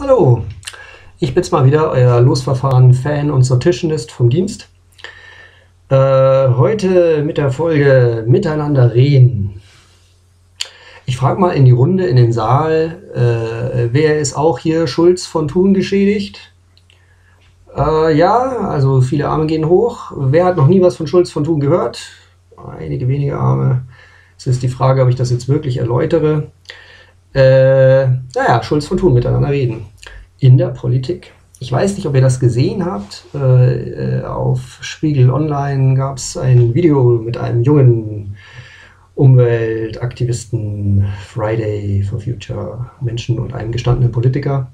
Hallo, ich bin's mal wieder, euer Losverfahren-Fan und Sortitionist vom Dienst. Äh, heute mit der Folge Miteinander reden. Ich frage mal in die Runde, in den Saal, äh, wer ist auch hier Schulz von Thun geschädigt? Äh, ja, also viele Arme gehen hoch. Wer hat noch nie was von Schulz von Thun gehört? Einige wenige Arme. Es ist die Frage, ob ich das jetzt wirklich erläutere. Äh, naja, Schulz von Thun miteinander reden. In der Politik. Ich weiß nicht, ob ihr das gesehen habt. Äh, auf Spiegel Online gab es ein Video mit einem jungen Umweltaktivisten, Friday for Future Menschen und einem gestandenen Politiker.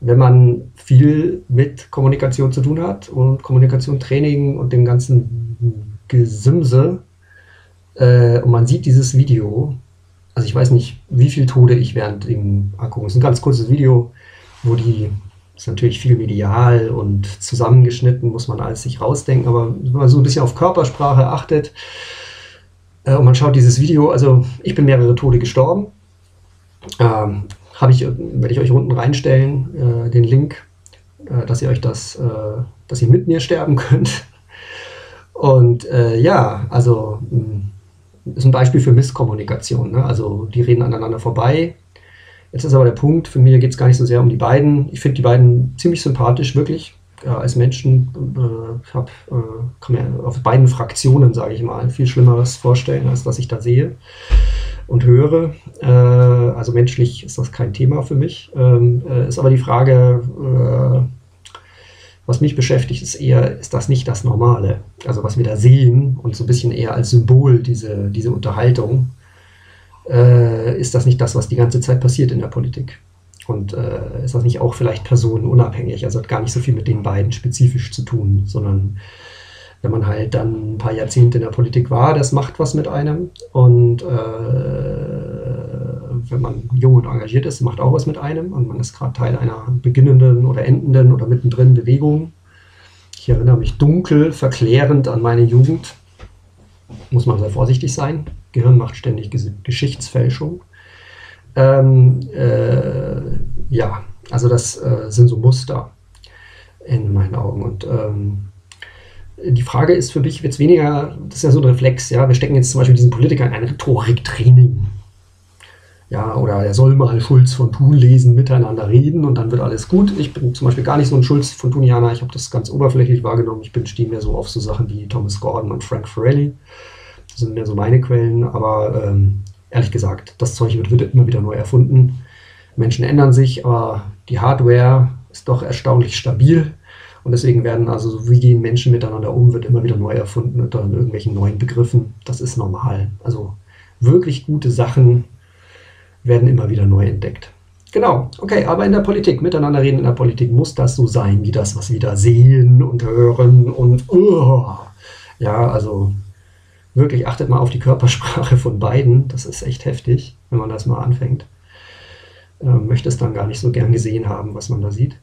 Wenn man viel mit Kommunikation zu tun hat und Kommunikation, Training und dem ganzen Gesimse äh, und man sieht dieses Video, also ich weiß nicht, wie viele Tode ich während dem angucken. Es ist ein ganz kurzes Video, wo die, ist natürlich viel medial und zusammengeschnitten, muss man alles sich rausdenken, aber wenn man so ein bisschen auf Körpersprache achtet äh, und man schaut dieses Video, also ich bin mehrere Tode gestorben, ähm, habe ich, werde ich euch unten reinstellen, äh, den Link, äh, dass ihr euch das, äh, dass ihr mit mir sterben könnt. Und äh, ja, also hm, ist ein Beispiel für Misskommunikation. Ne? Also die reden aneinander vorbei. Jetzt ist aber der Punkt, für mich geht es gar nicht so sehr um die beiden. Ich finde die beiden ziemlich sympathisch, wirklich. Ja, als Menschen äh, hab, äh, kann mir auf beiden Fraktionen, sage ich mal, viel Schlimmeres vorstellen, als was ich da sehe und höre. Äh, also menschlich ist das kein Thema für mich. Ähm, äh, ist aber die Frage, äh, was mich beschäftigt, ist eher, ist das nicht das Normale? Also was wir da sehen und so ein bisschen eher als Symbol diese, diese Unterhaltung, äh, ist das nicht das, was die ganze Zeit passiert in der Politik? Und äh, ist das nicht auch vielleicht personenunabhängig? Also hat gar nicht so viel mit den beiden spezifisch zu tun, sondern wenn man halt dann ein paar Jahrzehnte in der Politik war, das macht was mit einem. Und äh, wenn man jung und engagiert ist, macht auch was mit einem und man ist gerade Teil einer beginnenden oder endenden oder mittendrin Bewegung. Ich erinnere mich dunkel, verklärend an meine Jugend. Muss man sehr vorsichtig sein. Gehirn macht ständig Geschichtsfälschung. Ähm, äh, ja, also das äh, sind so Muster in meinen Augen. Und ähm, die Frage ist für mich jetzt weniger, das ist ja so ein Reflex, ja, wir stecken jetzt zum Beispiel diesen Politiker in ein Rhetoriktraining ja, oder er soll mal Schulz von Thun lesen, miteinander reden und dann wird alles gut. Ich bin zum Beispiel gar nicht so ein Schulz von Thunianer, ich habe das ganz oberflächlich wahrgenommen. Ich bin stehe mehr so auf so Sachen wie Thomas Gordon und Frank Farrelly. Das sind mehr so meine Quellen, aber ähm, ehrlich gesagt, das Zeug wird, wird immer wieder neu erfunden. Menschen ändern sich, aber die Hardware ist doch erstaunlich stabil. Und deswegen werden also, wie gehen Menschen miteinander um, wird immer wieder neu erfunden unter irgendwelchen neuen Begriffen. Das ist normal. Also wirklich gute Sachen werden immer wieder neu entdeckt. Genau, okay, aber in der Politik, miteinander reden in der Politik, muss das so sein, wie das, was wir da sehen und hören und uh, ja, also wirklich achtet mal auf die Körpersprache von beiden. Das ist echt heftig, wenn man das mal anfängt. Ähm, möchte es dann gar nicht so gern gesehen haben, was man da sieht.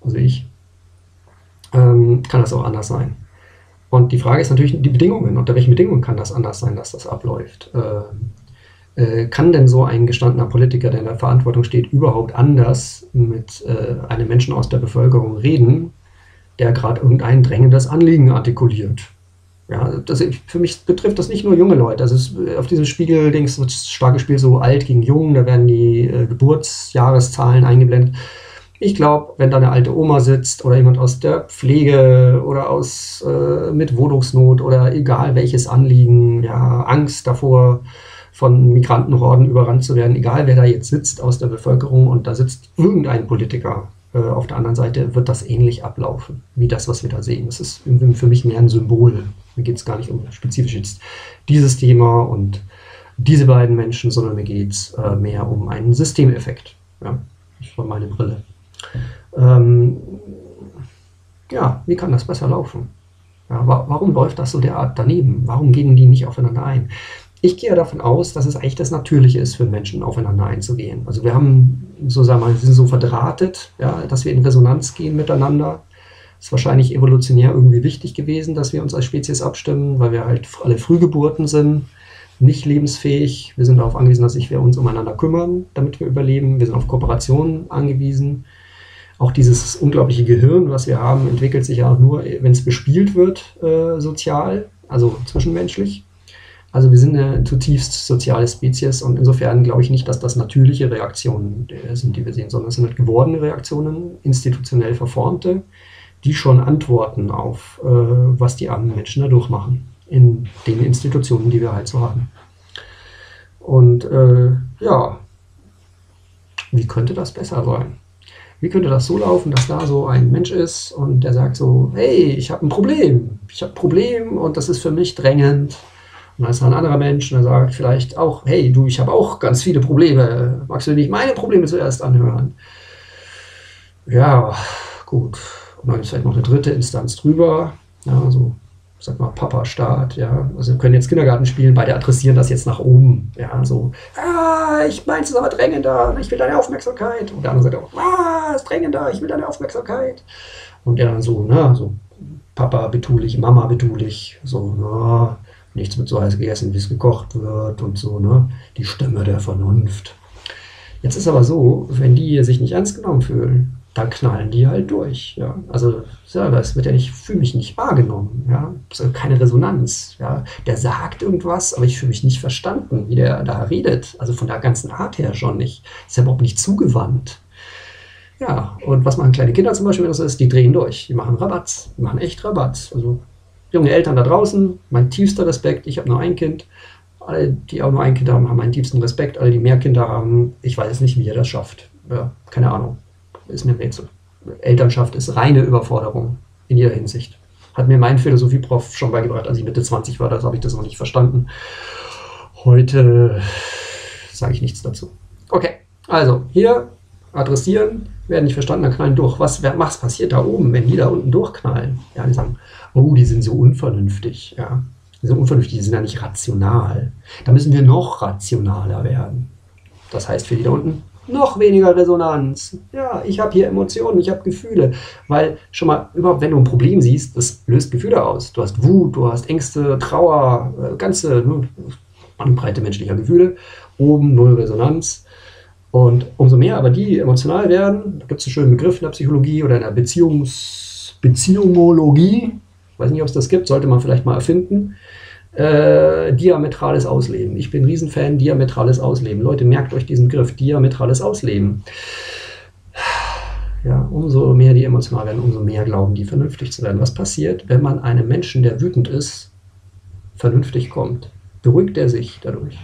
Also ich. Ähm, kann das auch anders sein. Und die Frage ist natürlich die Bedingungen. Unter welchen Bedingungen kann das anders sein, dass das abläuft? Ähm, äh, kann denn so ein gestandener Politiker, der in der Verantwortung steht, überhaupt anders mit äh, einem Menschen aus der Bevölkerung reden, der gerade irgendein drängendes Anliegen artikuliert? Ja, das, für mich betrifft das nicht nur junge Leute. Also es, auf diesem Spiegel-Dings wird das starke Spiel so alt gegen jung, da werden die äh, Geburtsjahreszahlen eingeblendet. Ich glaube, wenn da eine alte Oma sitzt oder jemand aus der Pflege oder aus äh, mit Wohnungsnot oder egal welches Anliegen, ja, Angst davor, von Migrantenhorden überrannt zu werden, egal wer da jetzt sitzt aus der Bevölkerung und da sitzt irgendein Politiker äh, auf der anderen Seite, wird das ähnlich ablaufen, wie das, was wir da sehen. Das ist für mich mehr ein Symbol. Mir geht es gar nicht um spezifisch jetzt dieses Thema und diese beiden Menschen, sondern mir geht es äh, mehr um einen Systemeffekt. Ja, das war meine Brille. Ähm, ja, wie kann das besser laufen? Ja, wa warum läuft das so derart daneben? Warum gehen die nicht aufeinander ein? Ich gehe davon aus, dass es eigentlich das Natürliche ist für Menschen, aufeinander einzugehen. Also wir haben, so sagen wir, wir sind so verdrahtet, ja, dass wir in Resonanz gehen miteinander. Ist wahrscheinlich evolutionär irgendwie wichtig gewesen, dass wir uns als Spezies abstimmen, weil wir halt alle Frühgeburten sind. nicht lebensfähig. Wir sind darauf angewiesen, dass sich wir uns umeinander kümmern, damit wir überleben. Wir sind auf Kooperationen angewiesen. Auch dieses unglaubliche Gehirn, was wir haben, entwickelt sich ja auch nur, wenn es bespielt wird, äh, sozial, also zwischenmenschlich. Also wir sind eine zutiefst soziale Spezies und insofern glaube ich nicht, dass das natürliche Reaktionen sind, die wir sehen, sondern es sind halt gewordene Reaktionen, institutionell verformte, die schon antworten auf, äh, was die armen Menschen da durchmachen in den Institutionen, die wir halt so haben. Und äh, ja, wie könnte das besser sein? Wie könnte das so laufen, dass da so ein Mensch ist und der sagt so, hey, ich habe ein Problem, ich habe ein Problem und das ist für mich drängend. Und dann ist da ein anderer Mensch und der sagt vielleicht auch, hey, du, ich habe auch ganz viele Probleme, magst du nicht meine Probleme zuerst anhören? Ja, gut. Und dann ist vielleicht noch eine dritte Instanz drüber, ja, so sag mal, Papa-Staat, ja. Also wir können jetzt Kindergarten spielen, beide adressieren das jetzt nach oben, ja, so, ah, ich meins ist aber drängender, ich will deine Aufmerksamkeit. Und der andere sagt auch, ah, ist drängender, ich will deine Aufmerksamkeit. Und der dann so, na, so, Papa betulich, Mama betulich, so, na, nichts mit so heiß gegessen, wie es gekocht wird und so, ne, die Stimme der Vernunft. Jetzt ist aber so, wenn die sich nicht ernst genommen fühlen, dann knallen die halt durch. Ja. Also ja, wird ja nicht, fühle mich nicht wahrgenommen. Ja. Keine Resonanz. Ja. Der sagt irgendwas, aber ich fühle mich nicht verstanden, wie der da redet. Also von der ganzen Art her schon nicht. Ist ja überhaupt nicht zugewandt. Ja, und was machen kleine Kinder zum Beispiel, wenn das ist, die drehen durch. Die machen Rabatz. Die machen echt Rabatz. Also junge Eltern da draußen, mein tiefster Respekt. Ich habe nur ein Kind. Alle, die auch nur ein Kind haben, haben meinen tiefsten Respekt. Alle, die mehr Kinder haben, ich weiß nicht, wie ihr das schafft. Ja, keine Ahnung ist mir ein Rätsel. Elternschaft ist reine Überforderung in jeder Hinsicht. Hat mir mein Philosophieprof schon beigebracht, als ich Mitte 20 war, da habe ich das noch nicht verstanden. Heute sage ich nichts dazu. Okay, also hier adressieren, werden nicht verstanden, dann knallen durch. Was, was passiert da oben, wenn die da unten durchknallen? Ja, die sagen, oh, die sind so unvernünftig. Ja, die sind unvernünftig, die sind ja nicht rational. Da müssen wir noch rationaler werden. Das heißt für die da unten, noch weniger Resonanz. Ja, ich habe hier Emotionen, ich habe Gefühle. Weil schon mal, überhaupt, wenn du ein Problem siehst, das löst Gefühle aus. Du hast Wut, du hast Ängste, Trauer, äh, ganze ne, Bandbreite menschlicher Gefühle. Oben null Resonanz. Und umso mehr aber die emotional werden, da gibt es einen schönen Begriff in der Psychologie oder in der Beziehungs Beziehungologie, weiß nicht, ob es das gibt, sollte man vielleicht mal erfinden äh, diametrales Ausleben. Ich bin Riesenfan, diametrales Ausleben. Leute, merkt euch diesen Griff, diametrales Ausleben. Ja, umso mehr die emotional werden, umso mehr glauben die, vernünftig zu werden. Was passiert, wenn man einem Menschen, der wütend ist, vernünftig kommt? Beruhigt er sich dadurch?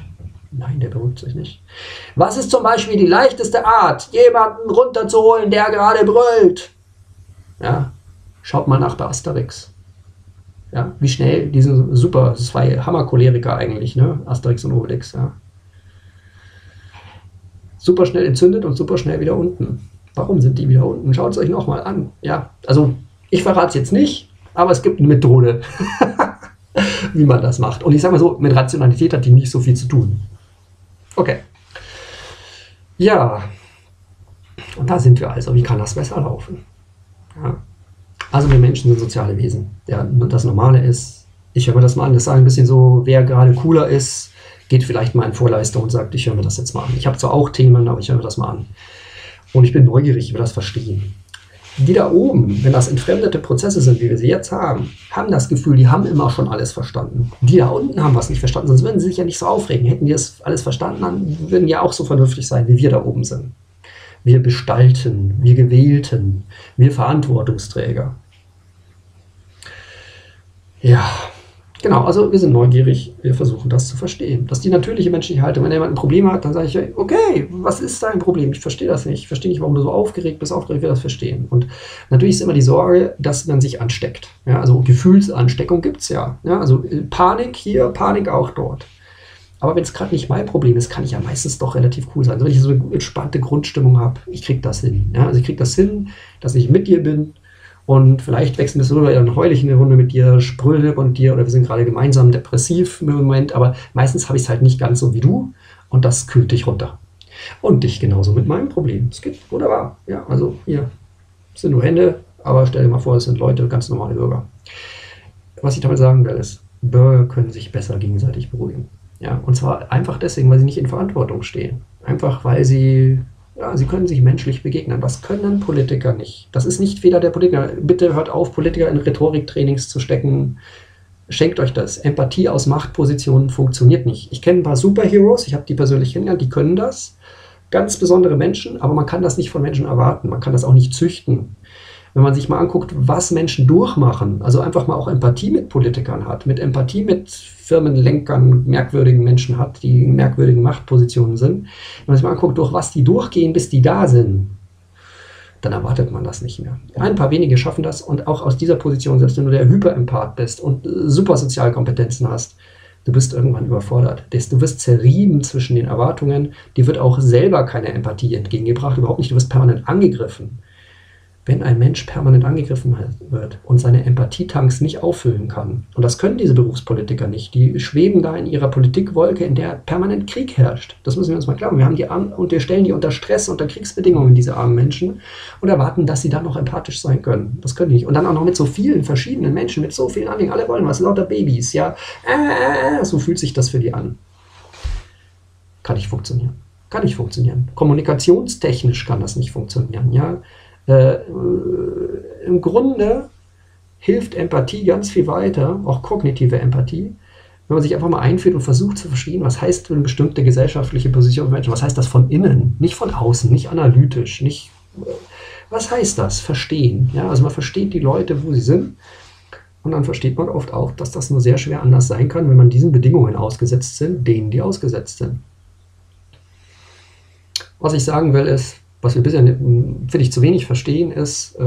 Nein, der beruhigt sich nicht. Was ist zum Beispiel die leichteste Art, jemanden runterzuholen, der gerade brüllt? Ja, schaut mal nach bei Asterix. Ja, wie schnell, die sind super, zwei Hammercholeriker eigentlich, ne? Asterix und Obelix, ja. Super schnell entzündet und super schnell wieder unten. Warum sind die wieder unten? Schaut es euch nochmal an. Ja, also ich verrate es jetzt nicht, aber es gibt eine Methode, wie man das macht. Und ich sage mal so, mit Rationalität hat die nicht so viel zu tun. Okay. Ja, und da sind wir also. Wie kann das besser laufen? Ja. Also wir Menschen sind soziale Wesen. Ja, das Normale ist, ich höre mir das mal an, das ist ein bisschen so, wer gerade cooler ist, geht vielleicht mal in Vorleistung und sagt, ich höre mir das jetzt mal an. Ich habe zwar auch Themen, aber ich höre mir das mal an. Und ich bin neugierig, ich will das verstehen. Die da oben, wenn das entfremdete Prozesse sind, wie wir sie jetzt haben, haben das Gefühl, die haben immer schon alles verstanden. Die da unten haben was nicht verstanden, sonst würden sie sich ja nicht so aufregen. Hätten die das alles verstanden, dann würden die ja auch so vernünftig sein, wie wir da oben sind. Wir Bestalten, wir Gewählten, wir Verantwortungsträger. Ja, genau, also wir sind neugierig, wir versuchen das zu verstehen. Das ist die natürliche menschliche Haltung. Wenn jemand ein Problem hat, dann sage ich, okay, was ist dein Problem? Ich verstehe das nicht. Ich verstehe nicht, warum du so aufgeregt bist. Aufgeregt will das verstehen. Und natürlich ist immer die Sorge, dass man sich ansteckt. Ja, also Gefühlsansteckung gibt es ja. ja. Also äh, Panik hier, Panik auch dort. Aber wenn es gerade nicht mein Problem ist, kann ich ja meistens doch relativ cool sein. Also wenn ich so eine entspannte Grundstimmung habe, ich kriege das hin. Ja? Also ich kriege das hin, dass ich mit dir bin und vielleicht wechseln wir es rüber, dann heule ich eine Runde mit dir, sprülle und dir oder wir sind gerade gemeinsam depressiv im Moment, aber meistens habe ich es halt nicht ganz so wie du und das kühlt dich runter. Und dich genauso mit meinem Problem. Es geht wunderbar. Ja, also hier sind nur Hände, aber stell dir mal vor, es sind Leute, ganz normale Bürger. Was ich damit sagen will, ist, Bürger können sich besser gegenseitig beruhigen. Ja, und zwar einfach deswegen, weil sie nicht in Verantwortung stehen. Einfach weil sie, ja, sie können sich menschlich begegnen. Das können Politiker nicht. Das ist nicht Fehler der Politiker. Bitte hört auf, Politiker in Rhetoriktrainings zu stecken. Schenkt euch das. Empathie aus Machtpositionen funktioniert nicht. Ich kenne ein paar Superheroes, ich habe die persönlich kennengelernt, die können das. Ganz besondere Menschen, aber man kann das nicht von Menschen erwarten. Man kann das auch nicht züchten wenn man sich mal anguckt, was Menschen durchmachen, also einfach mal auch Empathie mit Politikern hat, mit Empathie mit Firmenlenkern, merkwürdigen Menschen hat, die in merkwürdigen Machtpositionen sind, wenn man sich mal anguckt, durch was die durchgehen, bis die da sind, dann erwartet man das nicht mehr. Ein paar wenige schaffen das und auch aus dieser Position, selbst wenn du der Hyperempath bist und super Sozialkompetenzen hast, du bist irgendwann überfordert. Du wirst zerrieben zwischen den Erwartungen, dir wird auch selber keine Empathie entgegengebracht, überhaupt nicht, du wirst permanent angegriffen wenn ein Mensch permanent angegriffen wird und seine Empathietanks nicht auffüllen kann. Und das können diese Berufspolitiker nicht. Die schweben da in ihrer Politikwolke, in der permanent Krieg herrscht. Das müssen wir uns mal glauben. Wir haben die armen, und wir stellen die unter Stress, unter Kriegsbedingungen, diese armen Menschen, und erwarten, dass sie dann noch empathisch sein können. Das können die nicht. Und dann auch noch mit so vielen verschiedenen Menschen, mit so vielen Anliegen. Alle wollen was, lauter Babys, ja. Äh, so fühlt sich das für die an. Kann nicht funktionieren. Kann nicht funktionieren. Kommunikationstechnisch kann das nicht funktionieren, ja. Äh, Im Grunde hilft Empathie ganz viel weiter, auch kognitive Empathie, wenn man sich einfach mal einfühlt und versucht zu verstehen, was heißt eine bestimmte gesellschaftliche Position von Menschen, was heißt das von innen, nicht von außen, nicht analytisch, nicht, was heißt das? Verstehen. Ja, also man versteht die Leute, wo sie sind. Und dann versteht man oft auch, dass das nur sehr schwer anders sein kann, wenn man diesen Bedingungen ausgesetzt sind, denen die ausgesetzt sind. Was ich sagen will, ist, was wir bisher, finde ich, zu wenig verstehen, ist, äh,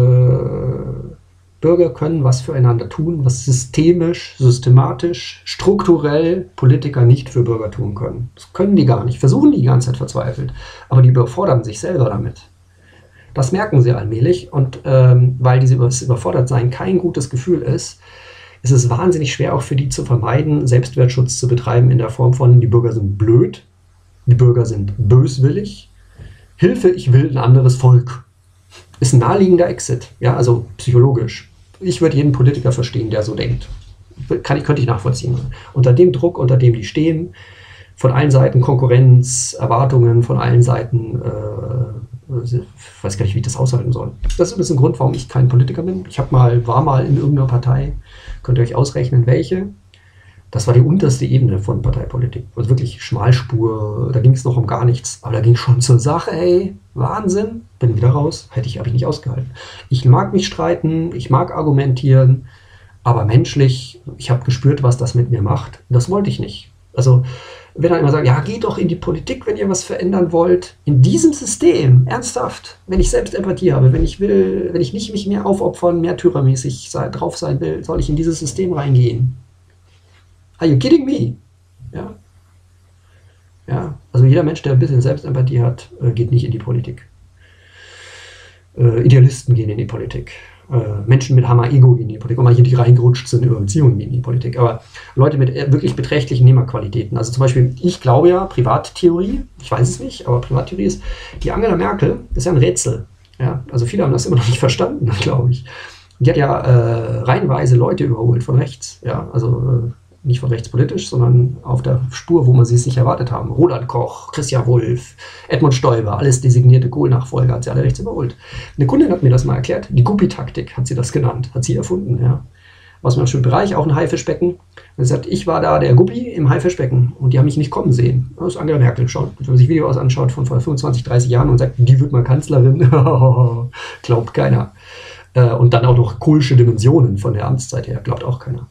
Bürger können was füreinander tun, was systemisch, systematisch, strukturell Politiker nicht für Bürger tun können. Das können die gar nicht, versuchen die die ganze Zeit verzweifelt, aber die überfordern sich selber damit. Das merken sie allmählich und ähm, weil dieses Überfordertsein kein gutes Gefühl ist, ist es wahnsinnig schwer auch für die zu vermeiden, Selbstwertschutz zu betreiben in der Form von, die Bürger sind blöd, die Bürger sind böswillig, Hilfe, ich will ein anderes Volk. Ist ein naheliegender Exit, ja, also psychologisch. Ich würde jeden Politiker verstehen, der so denkt. Kann ich, könnte ich nachvollziehen. Unter dem Druck, unter dem die stehen, von allen Seiten Konkurrenz, Erwartungen, von allen Seiten, äh, ich weiß gar nicht, wie ich das aushalten soll. Das ist ein Grund, warum ich kein Politiker bin. Ich mal, war mal in irgendeiner Partei, könnt ihr euch ausrechnen, welche. Das war die unterste Ebene von Parteipolitik. Also wirklich Schmalspur, da ging es noch um gar nichts. Aber da ging schon zur Sache, ey, Wahnsinn. Bin wieder raus, hätte ich, habe ich nicht ausgehalten. Ich mag mich streiten, ich mag argumentieren, aber menschlich, ich habe gespürt, was das mit mir macht. Das wollte ich nicht. Also, wenn dann immer sagen, ja, geht doch in die Politik, wenn ihr was verändern wollt. In diesem System, ernsthaft, wenn ich selbst Empathie habe, wenn ich will, wenn ich nicht mich mehr aufopfern, mehr tyranmäßig drauf sein will, soll ich in dieses System reingehen. Are you kidding me? Ja. Ja, also jeder Mensch, der ein bisschen Selbstempathie hat, äh, geht nicht in die Politik. Äh, Idealisten gehen in die Politik. Äh, Menschen mit Hammer-Ego gehen in die Politik. Und manche, die reingerutscht sind über Beziehungen, gehen in die Politik. Aber Leute mit wirklich beträchtlichen Nehmerqualitäten. Also zum Beispiel, ich glaube ja, Privattheorie, ich weiß es nicht, aber Privattheorie ist, die Angela Merkel ist ja ein Rätsel. Ja, also viele haben das immer noch nicht verstanden, glaube ich. Die hat ja äh, reihenweise Leute überholt von rechts. Ja, also äh, nicht von rechtspolitisch, sondern auf der Spur, wo man sie es nicht erwartet haben. Roland Koch, Christian Wulff, Edmund Stoiber, alles designierte Kohl-Nachfolger, hat sie alle rechts überholt. Eine Kundin hat mir das mal erklärt, die Guppi-Taktik hat sie das genannt, hat sie erfunden, ja. Aus einem schönen Bereich, auch ein Haifischbecken. Sie sagt, ich war da der Guppi im Haifischbecken und die haben mich nicht kommen sehen. Das ist Angela Merkel. Schaut, wenn man sich Videos anschaut von vor 25, 30 Jahren und sagt, die wird mal Kanzlerin, glaubt keiner. Äh, und dann auch noch kohlsche Dimensionen von der Amtszeit her, glaubt auch keiner.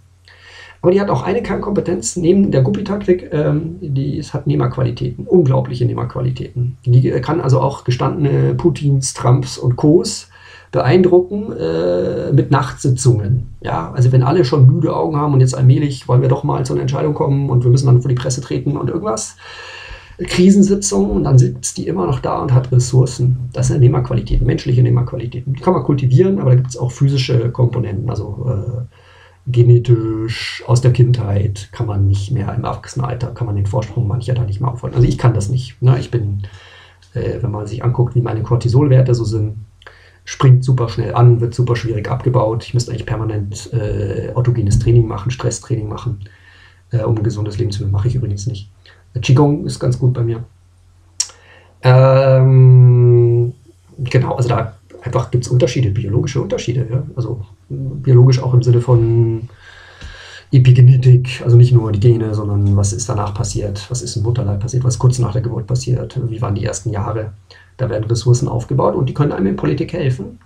Aber die hat auch eine Kernkompetenz neben der Guppi-Taktik, ähm, die hat Nehmerqualitäten, unglaubliche Nehmerqualitäten. Die kann also auch gestandene Putins, Trumps und Co's beeindrucken äh, mit Nachtsitzungen. Ja, also wenn alle schon müde Augen haben und jetzt allmählich wollen wir doch mal zu einer Entscheidung kommen und wir müssen dann vor die Presse treten und irgendwas. Krisensitzungen und dann sitzt die immer noch da und hat Ressourcen. Das sind Nehmerqualitäten, menschliche Nehmerqualitäten. Die kann man kultivieren, aber da gibt es auch physische Komponenten, also äh, genetisch aus der Kindheit kann man nicht mehr im Erwachsenenalter, kann man den Vorsprung mancher da nicht mehr aufholen. Also ich kann das nicht. Ne? Ich bin, äh, wenn man sich anguckt, wie meine Cortisolwerte so sind, springt super schnell an, wird super schwierig abgebaut. Ich müsste eigentlich permanent äh, autogenes Training machen, Stresstraining machen. äh, um ein gesundes Leben zu führen. Mache ich übrigens nicht. Qigong ist ganz gut bei mir. Ähm, genau, also da einfach gibt es Unterschiede, biologische Unterschiede. Ja? Also biologisch auch im Sinne von Epigenetik, also nicht nur die Gene, sondern was ist danach passiert, was ist im Mutterleib passiert, was kurz nach der Geburt passiert, wie waren die ersten Jahre. Da werden Ressourcen aufgebaut und die können einem in Politik helfen,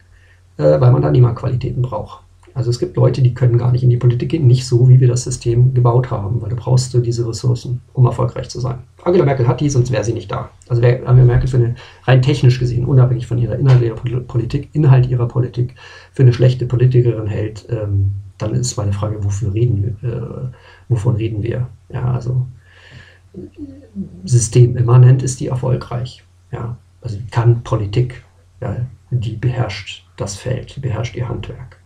äh, weil man da niemand Qualitäten braucht. Also es gibt Leute, die können gar nicht in die Politik gehen, nicht so, wie wir das System gebaut haben, weil du brauchst du diese Ressourcen, um erfolgreich zu sein. Angela Merkel hat die, sonst wäre sie nicht da. Also wer Angela Merkel für eine, rein technisch gesehen, unabhängig von ihrer Inhalt ihrer Politik, Inhalt ihrer Politik, für eine schlechte Politikerin hält, ähm, dann ist meine Frage, wofür reden wir, äh, wovon reden wir? Ja, also systemimmanent ist die erfolgreich. Ja, also kann Politik, ja, die beherrscht das Feld, die beherrscht ihr Handwerk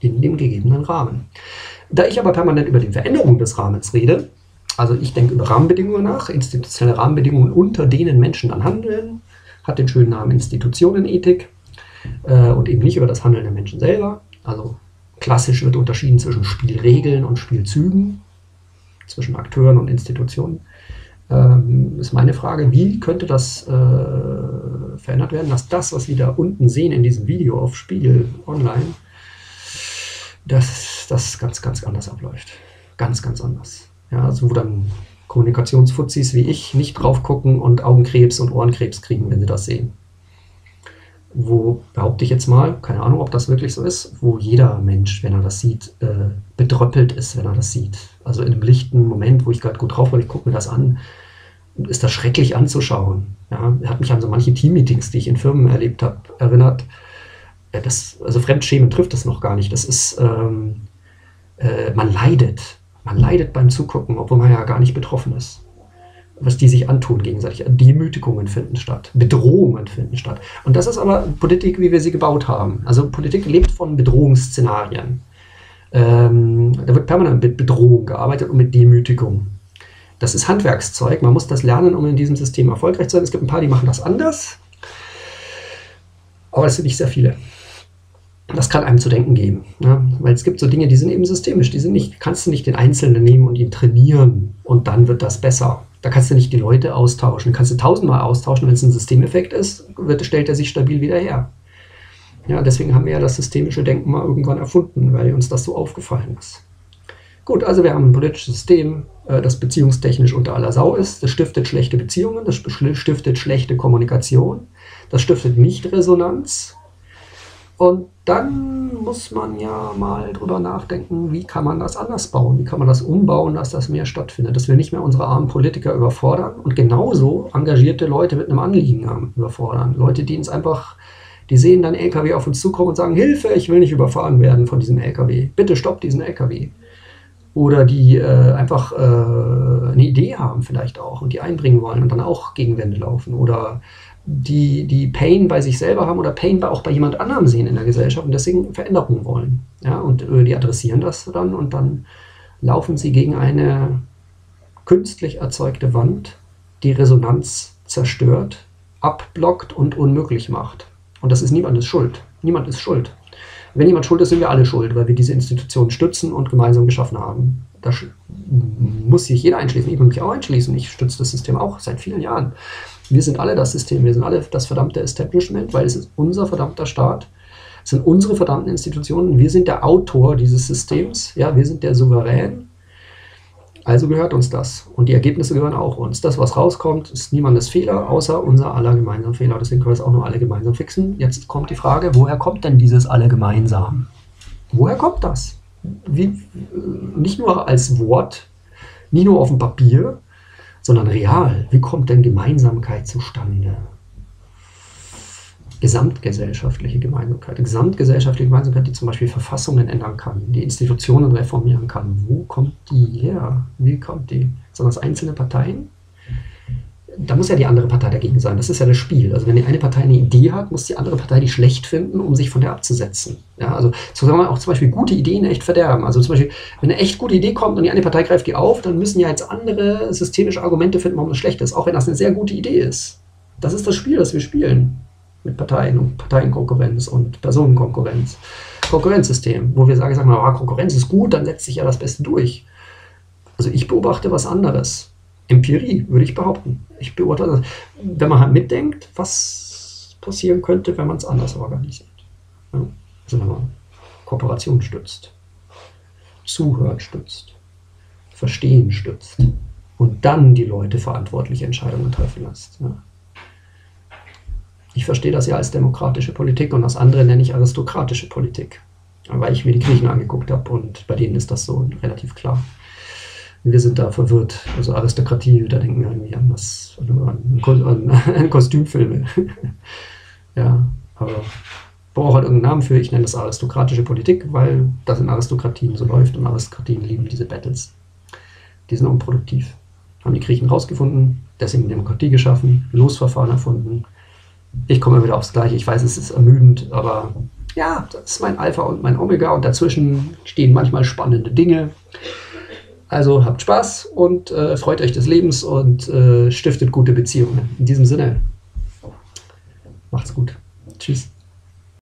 in dem gegebenen Rahmen. Da ich aber permanent über die Veränderung des Rahmens rede, also ich denke über Rahmenbedingungen nach, institutionelle Rahmenbedingungen, unter denen Menschen dann handeln, hat den schönen Namen Institutionenethik äh, und eben nicht über das Handeln der Menschen selber. Also klassisch wird unterschieden zwischen Spielregeln und Spielzügen, zwischen Akteuren und Institutionen. Ähm, ist meine Frage, wie könnte das äh, verändert werden, dass das, was wir da unten sehen in diesem Video auf Spiegel online, dass das ganz, ganz anders abläuft. Ganz, ganz anders. Ja, also wo dann Kommunikationsfuzis wie ich nicht drauf gucken und Augenkrebs und Ohrenkrebs kriegen, wenn sie das sehen. Wo, behaupte ich jetzt mal, keine Ahnung, ob das wirklich so ist, wo jeder Mensch, wenn er das sieht, äh, bedröppelt ist, wenn er das sieht. Also in einem lichten Moment, wo ich gerade gut drauf war, ich gucke mir das an, ist das schrecklich anzuschauen. Ja, hat mich an so manche Teammeetings, die ich in Firmen erlebt habe, erinnert das, also Fremdschämen trifft das noch gar nicht. Das ist, ähm, äh, man leidet. Man leidet beim Zugucken, obwohl man ja gar nicht betroffen ist. Was die sich antun gegenseitig. Demütigungen finden statt. Bedrohungen finden statt. Und das ist aber Politik, wie wir sie gebaut haben. Also Politik lebt von Bedrohungsszenarien. Ähm, da wird permanent mit Bedrohung gearbeitet und mit Demütigung. Das ist Handwerkszeug. Man muss das lernen, um in diesem System erfolgreich zu sein. Es gibt ein paar, die machen das anders. Aber es sind nicht sehr viele das kann einem zu denken geben. Ne? Weil es gibt so Dinge, die sind eben systemisch, die sind nicht, kannst du nicht den Einzelnen nehmen und ihn trainieren und dann wird das besser. Da kannst du nicht die Leute austauschen. Kannst du tausendmal austauschen, wenn es ein Systemeffekt ist, wird, stellt er sich stabil wieder her. Ja, deswegen haben wir ja das systemische Denken mal irgendwann erfunden, weil uns das so aufgefallen ist. Gut, also wir haben ein politisches System, äh, das beziehungstechnisch unter aller Sau ist. Das stiftet schlechte Beziehungen, das stiftet schlechte Kommunikation, das stiftet Nicht-Resonanz, und dann muss man ja mal drüber nachdenken, wie kann man das anders bauen? Wie kann man das umbauen, dass das mehr stattfindet? Dass wir nicht mehr unsere armen Politiker überfordern und genauso engagierte Leute mit einem Anliegen überfordern. Leute, die uns einfach, die sehen dann LKW auf uns zukommen und sagen, Hilfe, ich will nicht überfahren werden von diesem LKW. Bitte stopp diesen LKW. Oder die äh, einfach äh, eine Idee haben vielleicht auch und die einbringen wollen und dann auch gegen Wände laufen. Oder die, die Pain bei sich selber haben oder Pain auch bei jemand anderem sehen in der Gesellschaft und deswegen Veränderungen wollen. Ja, und äh, die adressieren das dann und dann laufen sie gegen eine künstlich erzeugte Wand, die Resonanz zerstört, abblockt und unmöglich macht. Und das ist niemandes Schuld. Niemand ist schuld. Wenn jemand schuld ist, sind wir alle schuld, weil wir diese Institutionen stützen und gemeinsam geschaffen haben. Da muss sich jeder einschließen. Ich muss mich auch einschließen. Ich stütze das System auch seit vielen Jahren. Wir sind alle das System, wir sind alle das verdammte Establishment, weil es ist unser verdammter Staat. Es sind unsere verdammten Institutionen. Wir sind der Autor dieses Systems. Ja, wir sind der Souverän. Also gehört uns das. Und die Ergebnisse gehören auch uns. Das, was rauskommt, ist niemandes Fehler, außer unser aller gemeinsamen Fehler. Deswegen können wir es auch nur alle gemeinsam fixen. Jetzt kommt die Frage, woher kommt denn dieses alle gemeinsam? Woher kommt das? Wie, nicht nur als Wort, nicht nur auf dem Papier, sondern real. Wie kommt denn Gemeinsamkeit zustande? Gesamtgesellschaftliche Gemeinsamkeit. Gesamtgesellschaftliche Gemeinsamkeit, die zum Beispiel Verfassungen ändern kann, die Institutionen reformieren kann. Wo kommt die her? Wie kommt die? Sind das einzelne Parteien? Da muss ja die andere Partei dagegen sein. Das ist ja das Spiel. Also wenn die eine Partei eine Idee hat, muss die andere Partei die schlecht finden, um sich von der abzusetzen. Ja, also man auch zum Beispiel gute Ideen echt verderben. Also zum Beispiel, wenn eine echt gute Idee kommt und die eine Partei greift die auf, dann müssen ja jetzt andere systemische Argumente finden, warum das schlecht ist, auch wenn das eine sehr gute Idee ist. Das ist das Spiel, das wir spielen mit Parteien und Parteienkonkurrenz und Personenkonkurrenz. Konkurrenzsystem, wo wir sagen, sagen wir, oh, Konkurrenz ist gut, dann setzt sich ja das Beste durch Also ich beobachte was anderes. Empirie, würde ich behaupten. Ich beobachte, wenn man halt mitdenkt, was passieren könnte, wenn man es anders organisiert. Ja? Also wenn man Kooperation stützt, Zuhören stützt, Verstehen stützt und dann die Leute verantwortliche Entscheidungen treffen lässt. Ja? Ich verstehe das ja als demokratische Politik und das andere nenne ich aristokratische Politik, weil ich mir die Griechen angeguckt habe und bei denen ist das so relativ klar. Wir sind da verwirrt. Also Aristokratie, da denken wir irgendwie an was, an, an, an Kostümfilme. ja, aber brauche halt irgendeinen Namen für. Ich nenne das aristokratische Politik, weil das in Aristokratien so läuft und Aristokratien lieben diese Battles. Die sind unproduktiv. Haben die Griechen rausgefunden, deswegen Demokratie geschaffen, Losverfahren erfunden, ich komme wieder aufs Gleiche. Ich weiß, es ist ermüdend, aber ja, das ist mein Alpha und mein Omega und dazwischen stehen manchmal spannende Dinge. Also habt Spaß und äh, freut euch des Lebens und äh, stiftet gute Beziehungen. In diesem Sinne, macht's gut. Tschüss.